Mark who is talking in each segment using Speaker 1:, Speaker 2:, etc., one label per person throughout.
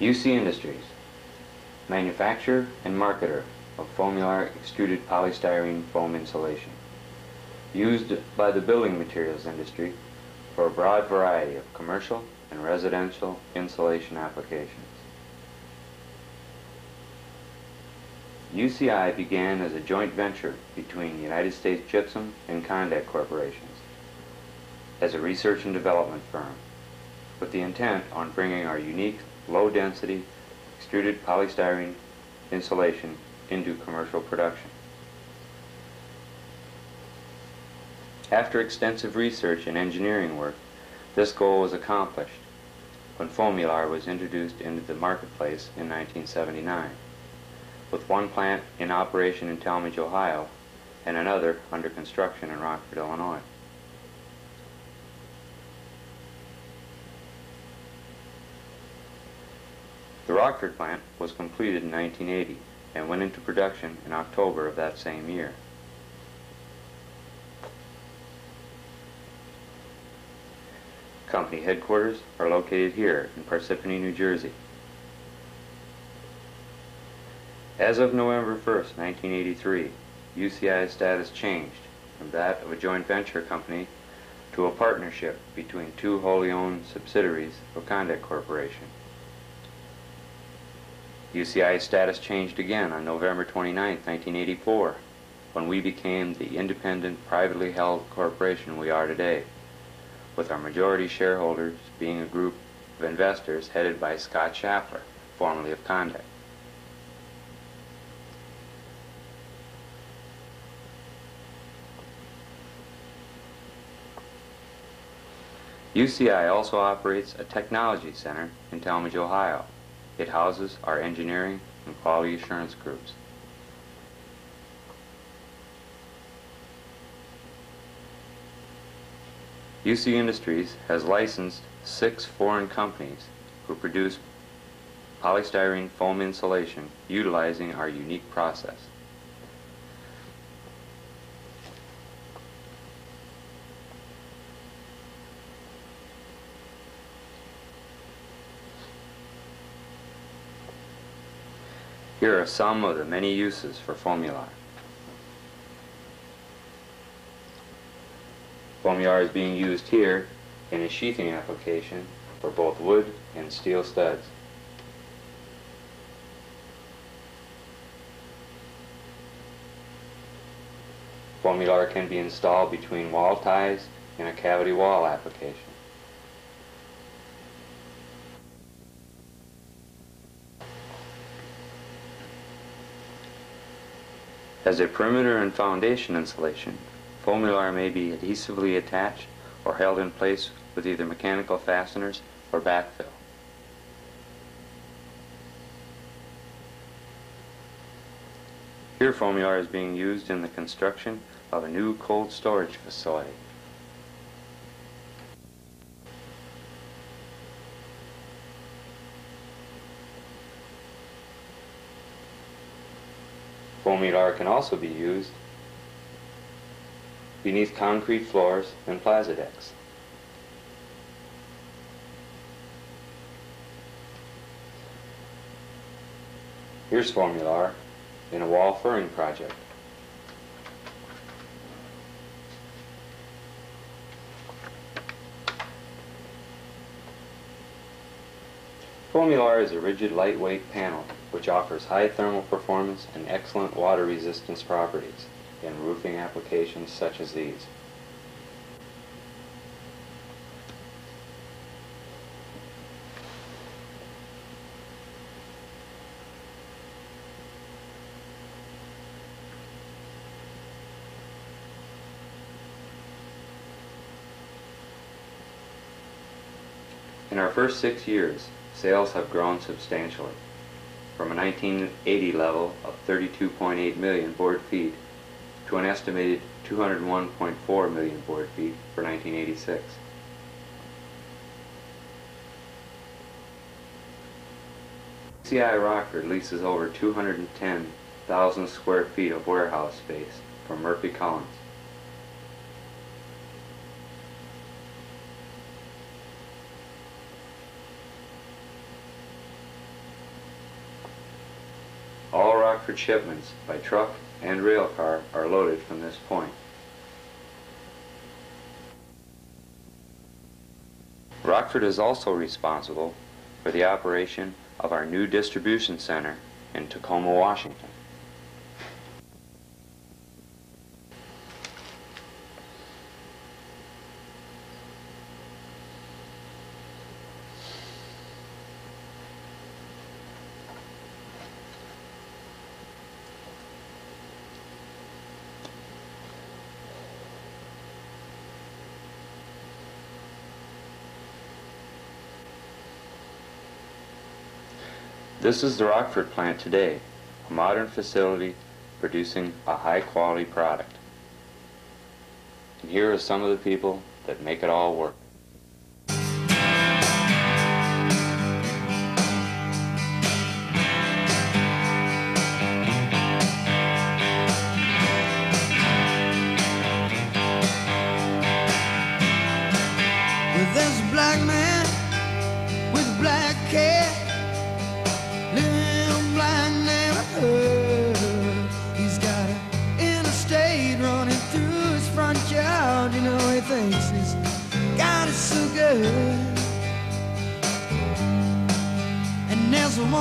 Speaker 1: UC Industries, manufacturer and marketer of Foamular extruded polystyrene foam insulation, used by the building materials industry for a broad variety of commercial and residential insulation applications. UCI began as a joint venture between United States Gypsum and Condac corporations as a research and development firm with the intent on bringing our unique low-density extruded polystyrene insulation into commercial production. After extensive research and engineering work, this goal was accomplished when Foamular was introduced into the marketplace in 1979 with one plant in operation in Tallmadge, Ohio, and another under construction in Rockford, Illinois. The Rockford plant was completed in 1980 and went into production in October of that same year. Company headquarters are located here in Parsippany, New Jersey. As of November 1st, 1983, UCI's status changed from that of a joint venture company to a partnership between two wholly owned subsidiaries of Condac Corporation. UCI's status changed again on November 29, 1984, when we became the independent, privately held corporation we are today, with our majority shareholders being a group of investors headed by Scott Schaffler, formerly of Condac. UCI also operates a technology center in Tallmadge, Ohio. It houses our engineering and quality assurance groups. UC Industries has licensed six foreign companies who produce polystyrene foam insulation utilizing our unique process. Here are some of the many uses for Foamular. Foamular is being used here in a sheathing application for both wood and steel studs. Foamular can be installed between wall ties in a cavity wall application. As a perimeter and foundation insulation, Foamular may be adhesively attached or held in place with either mechanical fasteners or backfill. Here Foamular is being used in the construction of a new cold storage facility. Foamular can also be used beneath concrete floors and plaza decks. Here's Foamular in a wall furring project. Foamular is a rigid, lightweight panel which offers high thermal performance and excellent water resistance properties in roofing applications such as these. In our first six years, sales have grown substantially from a 1980 level of 32.8 million board feet to an estimated 201.4 million board feet for 1986. CI Rockford leases over 210,000 square feet of warehouse space from Murphy Collins. Rockford shipments by truck and rail car are loaded from this point. Rockford is also responsible for the operation of our new distribution center in Tacoma, Washington. This is the Rockford plant today, a modern facility producing a high quality product. And here are some of the people that make it all work.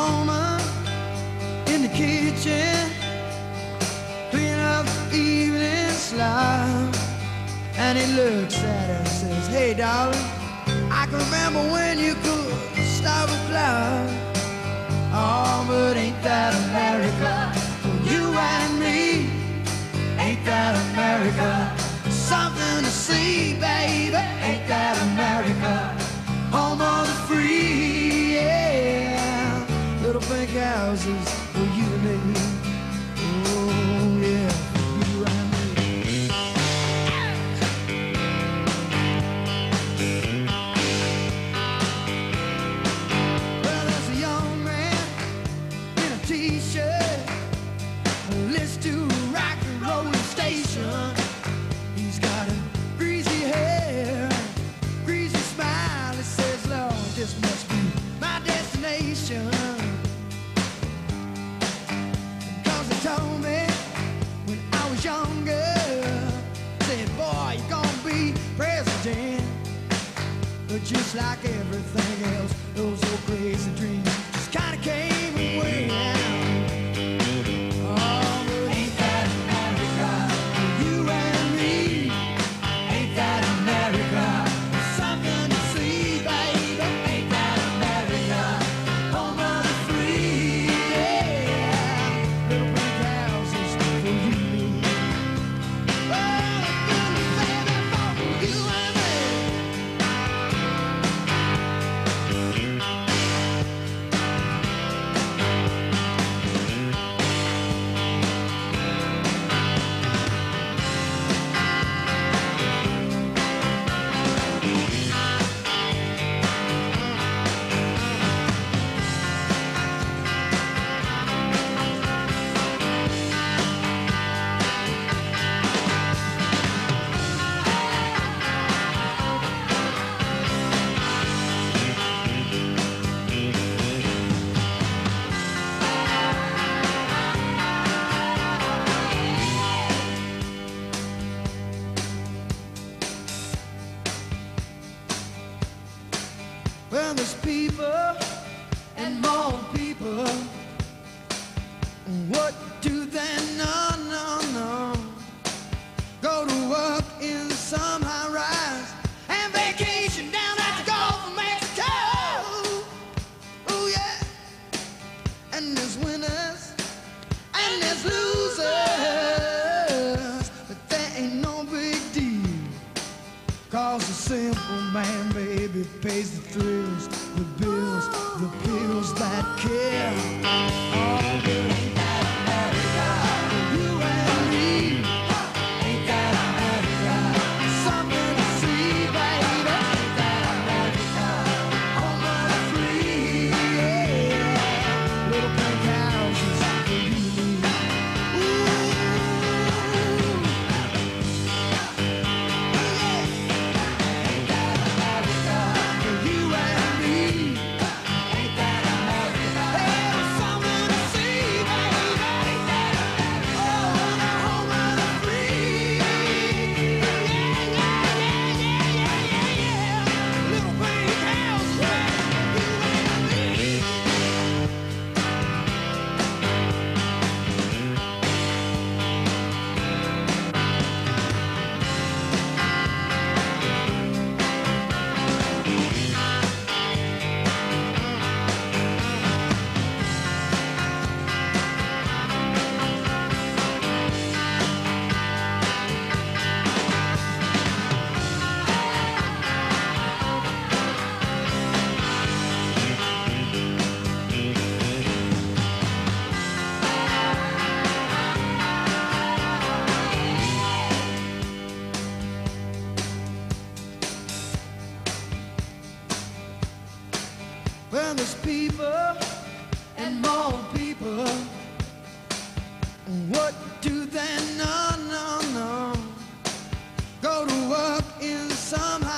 Speaker 2: Woman in the kitchen cleaning up the evening slime. And he looks at her and says, Hey, darling, I can remember when you could stop a cloud. Oh, but ain't that America for you and me? Ain't that America? Something to see, baby. Ain't that America? Home of the free, houses But just like everything else, those old crazy dreams just kinda came and went. People man, baby, pays the thrills, the bills, the pills that kill. And there's people and more people. What do they know? No, no. Go to work in some.